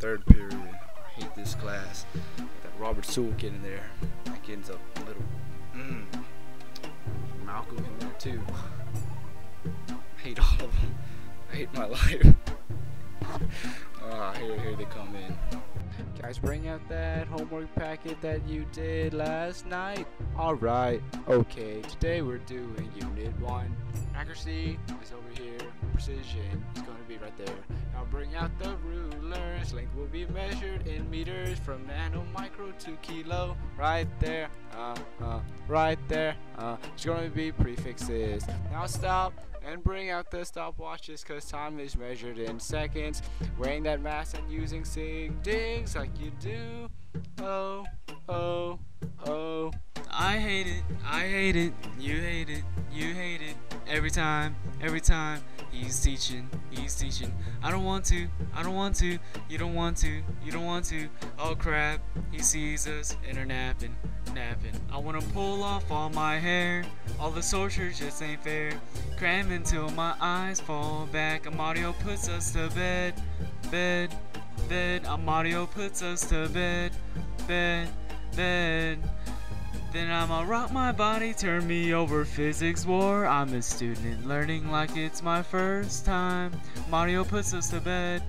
third period. I hate this class. That Robert Sewell kid in there. That kid's a little. Mm. Malcolm in there too. I hate all of them. I hate my life. Guys, bring out that homework packet that you did last night. Alright, okay, today we're doing Unit 1. Accuracy is over here, precision is going to be right there. Now bring out the rulers, length will be measured in meters from nano, micro to kilo. Right there, uh, uh, right there, uh, it's going to be prefixes. Now stop and bring out the stopwatches because time is measured in seconds. Wearing that mask and using sig figs like you do. Oh, oh, oh. I hate it, I hate it, you hate it, you hate it. Every time, every time, he's teaching, he's teaching. I don't want to, I don't want to, you don't want to, you don't want to. Oh crap, he sees us and are napping, I wanna pull off all my hair, all the soldiers just ain't fair. Cram until my eyes fall back. Amadio puts us to bed, bed, bed. Amadio puts us to bed, bed, bed. Then I'ma rock my body, turn me over physics war. I'm a student learning like it's my first time. Mario puts us to bed,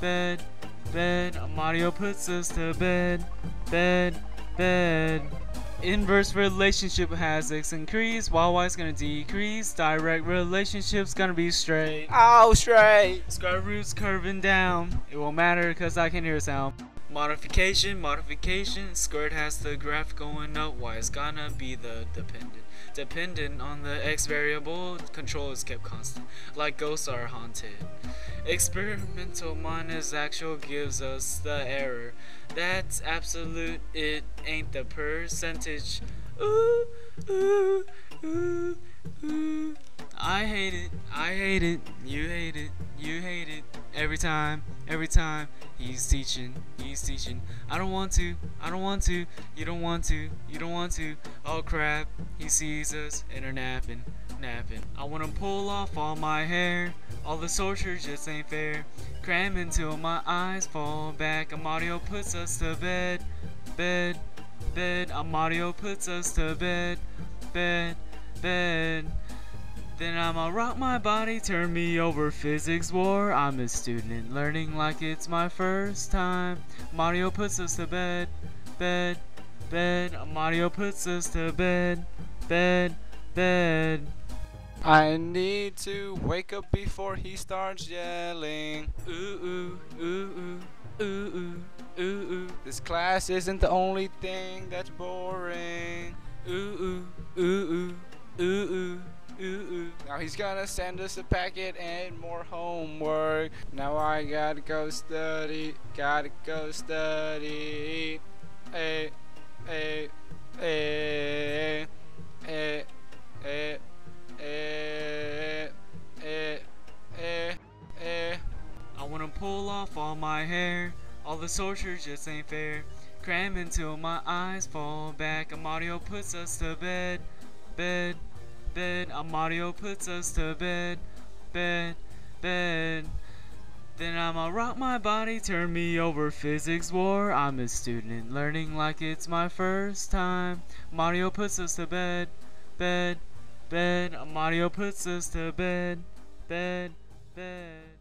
bed, bed. Mario puts us to bed, bed, bed. Inverse relationship has x increase, while y's gonna decrease. Direct relationship's gonna be straight. Oh, straight! Square root's curving down. It won't matter because I can hear a sound. Modification, modification, squared has the graph going up, y is gonna be the dependent. Dependent on the x variable, control is kept constant, like ghosts are haunted. Experimental minus actual gives us the error. That's absolute, it ain't the percentage. Ooh, ooh, ooh, ooh. I hate it, I hate it, you hate it, you hate it. Every time, every time, he's teaching, he's teaching. I don't want to, I don't want to, you don't want to, you don't want to. Oh crap, he sees us and are napping, napping. I wanna pull off all my hair, all the soldiers just ain't fair. Cram until my eyes fall back. Amadio puts us to bed, bed, bed. Amadio puts us to bed, bed, bed. Then I'ma rock my body, turn me over physics war. I'm a student learning like it's my first time. Mario puts us to bed, bed, bed. Mario puts us to bed, bed, bed. I need to wake up before he starts yelling. Ooh ooh ooh ooh ooh ooh ooh ooh. This class isn't the only thing that's boring. Ooh ooh ooh ooh ooh ooh. Ooh, ooh. He's gonna send us a packet and more homework. Now I gotta go study, gotta go study. Hey, hey, hey, hey, hey, hey, hey, hey, hey. I wanna pull off all my hair. All the soldiers just ain't fair. Cram until my eyes fall back. Amadio puts us to bed, bed bed. Amadio puts us to bed, bed, bed. Then I'ma rock my body, turn me over physics war. I'm a student learning like it's my first time. Mario puts us to bed, bed, bed. Mario puts us to bed, bed, bed.